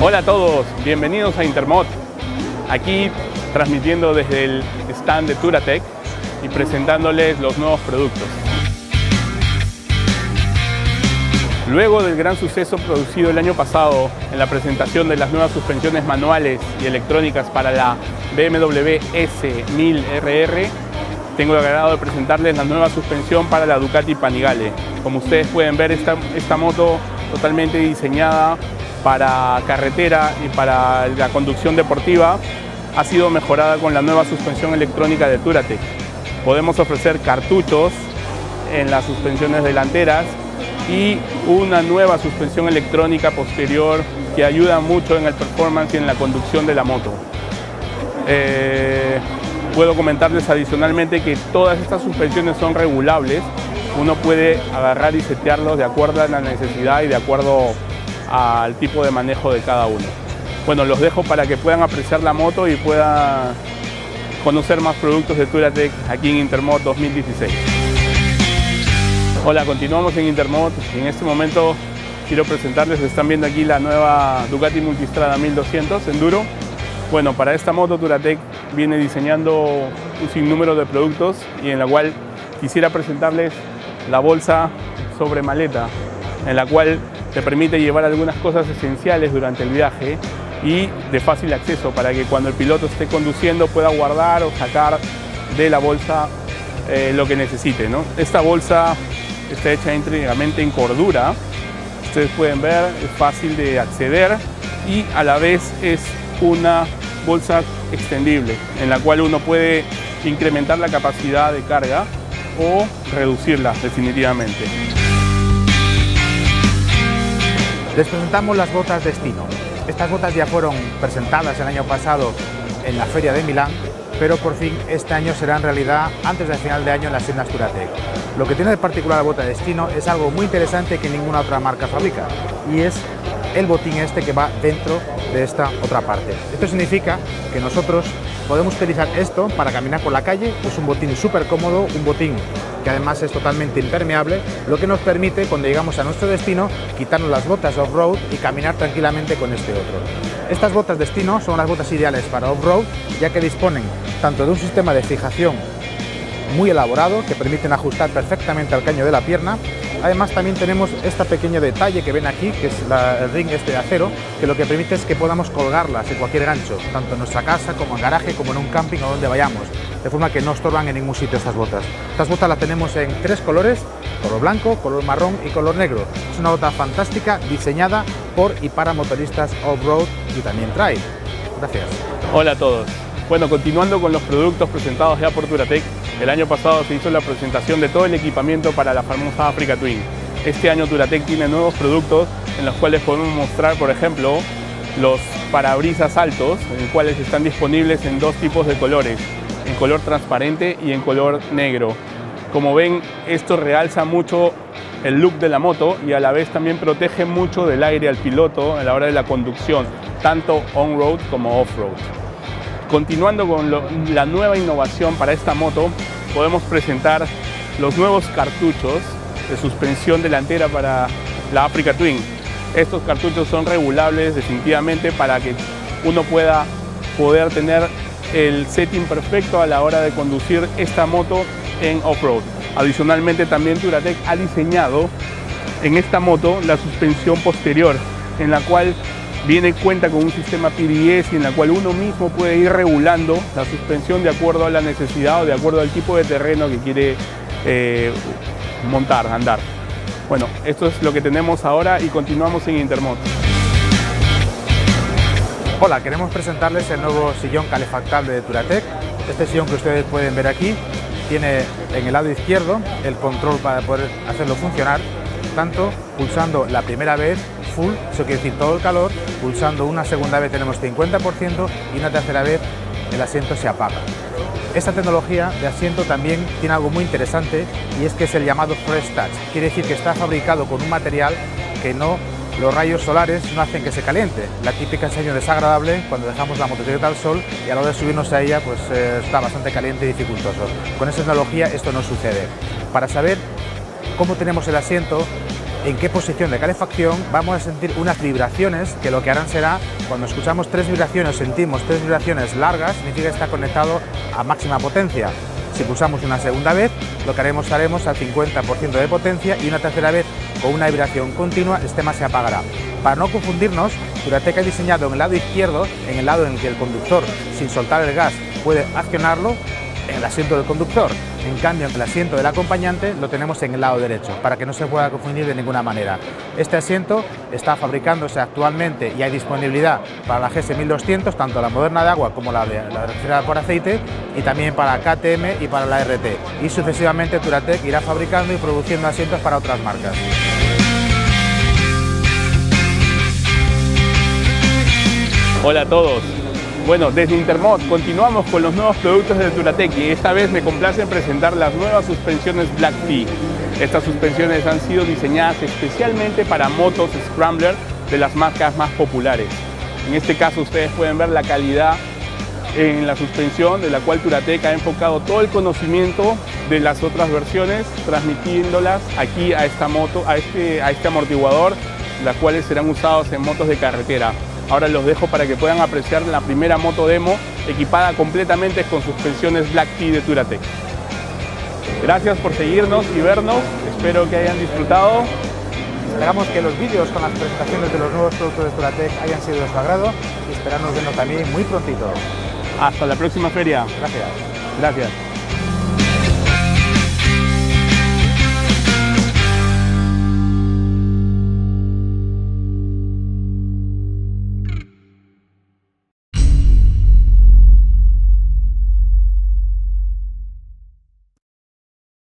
Hola a todos, bienvenidos a Intermod. Aquí transmitiendo desde el stand de Turatec y presentándoles los nuevos productos. Luego del gran suceso producido el año pasado en la presentación de las nuevas suspensiones manuales y electrónicas para la BMW S1000RR, tengo el agrado de presentarles la nueva suspensión para la Ducati Panigale. Como ustedes pueden ver, esta, esta moto totalmente diseñada para carretera y para la conducción deportiva ha sido mejorada con la nueva suspensión electrónica de Turatec. Podemos ofrecer cartuchos en las suspensiones delanteras y una nueva suspensión electrónica posterior que ayuda mucho en el performance y en la conducción de la moto. Eh, puedo comentarles adicionalmente que todas estas suspensiones son regulables. Uno puede agarrar y setearlos de acuerdo a la necesidad y de acuerdo al tipo de manejo de cada uno. Bueno, los dejo para que puedan apreciar la moto y puedan conocer más productos de Turatec aquí en Intermod 2016. Hola, continuamos en Intermod. En este momento quiero presentarles, están viendo aquí la nueva Ducati Multistrada 1200 Enduro. Bueno, para esta moto Turatec viene diseñando un sinnúmero de productos y en la cual quisiera presentarles la bolsa sobre maleta, en la cual te permite llevar algunas cosas esenciales durante el viaje y de fácil acceso para que cuando el piloto esté conduciendo pueda guardar o sacar de la bolsa eh, lo que necesite. Esta bolsa está hecha íntegramente en cordura, ustedes pueden ver, es fácil de acceder y a la vez es una bolsa extendible en la cual uno puede incrementar la capacidad de carga o reducirla definitivamente. Les presentamos las botas Destino. Estas botas ya fueron presentadas el año pasado en la Feria de Milán, pero por fin este año serán realidad antes del final de año en las tiendas Turatec. Lo que tiene de particular la bota Destino es algo muy interesante que ninguna otra marca fabrica y es el botín este que va dentro de esta otra parte. Esto significa que nosotros podemos utilizar esto para caminar por la calle, es un botín súper cómodo, un botín que además es totalmente impermeable, lo que nos permite cuando llegamos a nuestro destino quitarnos las botas off-road y caminar tranquilamente con este otro. Estas botas destino son las botas ideales para off-road ya que disponen tanto de un sistema de fijación muy elaborado que permiten ajustar perfectamente al caño de la pierna Además también tenemos este pequeño detalle que ven aquí, que es el ring este de acero, que lo que permite es que podamos colgarlas en cualquier gancho, tanto en nuestra casa como en garaje, como en un camping o donde vayamos, de forma que no estorban en ningún sitio estas botas. Estas botas las tenemos en tres colores, color blanco, color marrón y color negro. Es una bota fantástica diseñada por y para motoristas off-road y también trail. Gracias. Hola a todos. Bueno, continuando con los productos presentados ya por Turatec, el año pasado se hizo la presentación de todo el equipamiento para la famosa Africa Twin. Este año Turatec tiene nuevos productos en los cuales podemos mostrar, por ejemplo, los parabrisas altos, en los cuales están disponibles en dos tipos de colores, en color transparente y en color negro. Como ven, esto realza mucho el look de la moto y a la vez también protege mucho del aire al piloto a la hora de la conducción, tanto on-road como off-road. Continuando con la nueva innovación para esta moto, podemos presentar los nuevos cartuchos de suspensión delantera para la Africa Twin. Estos cartuchos son regulables definitivamente para que uno pueda poder tener el setting perfecto a la hora de conducir esta moto en off-road. Adicionalmente también Turatec ha diseñado en esta moto la suspensión posterior en la cual Viene cuenta con un sistema PDS en la cual uno mismo puede ir regulando la suspensión de acuerdo a la necesidad o de acuerdo al tipo de terreno que quiere eh, montar, andar. Bueno, esto es lo que tenemos ahora y continuamos en Intermod. Hola, queremos presentarles el nuevo sillón calefactable de Turatec. Este sillón que ustedes pueden ver aquí tiene en el lado izquierdo el control para poder hacerlo funcionar, tanto pulsando la primera vez eso quiere decir todo el calor, pulsando una segunda vez tenemos 50% y una tercera vez el asiento se apaga. Esta tecnología de asiento también tiene algo muy interesante y es que es el llamado Fresh Touch. Quiere decir que está fabricado con un material que no los rayos solares no hacen que se caliente. La típica enseño desagradable cuando dejamos la motocicleta al sol y a la hora de subirnos a ella pues eh, está bastante caliente y dificultoso. Con esta tecnología esto no sucede. Para saber cómo tenemos el asiento en qué posición de calefacción vamos a sentir unas vibraciones que lo que harán será, cuando escuchamos tres vibraciones, sentimos tres vibraciones largas, significa que está conectado a máxima potencia. Si pulsamos una segunda vez, lo que haremos haremos al 50% de potencia y una tercera vez con una vibración continua, el tema se apagará. Para no confundirnos, Duratec ha diseñado en el lado izquierdo, en el lado en el que el conductor, sin soltar el gas, puede accionarlo, en el asiento del conductor. En cambio, en el asiento del acompañante lo tenemos en el lado derecho, para que no se pueda confundir de ninguna manera. Este asiento está fabricándose actualmente y hay disponibilidad para la GS1200, tanto la moderna de agua como la de la refrigerada por aceite, y también para KTM y para la RT. Y sucesivamente Turatec irá fabricando y produciendo asientos para otras marcas. Hola a todos. Bueno, desde Intermod continuamos con los nuevos productos de Duratec y esta vez me complace presentar las nuevas suspensiones Black Tea. Estas suspensiones han sido diseñadas especialmente para motos Scrambler de las marcas más populares. En este caso ustedes pueden ver la calidad en la suspensión de la cual Turatec ha enfocado todo el conocimiento de las otras versiones transmitiéndolas aquí a esta moto, a este, a este amortiguador, las cuales serán usados en motos de carretera. Ahora los dejo para que puedan apreciar la primera moto demo equipada completamente con suspensiones Black Tea de Turatec. Gracias por seguirnos y vernos, espero que hayan disfrutado. Esperamos que los vídeos con las presentaciones de los nuevos productos de Turatec hayan sido de su agrado y esperamos vernos también muy prontito. Hasta la próxima feria. Gracias. Gracias.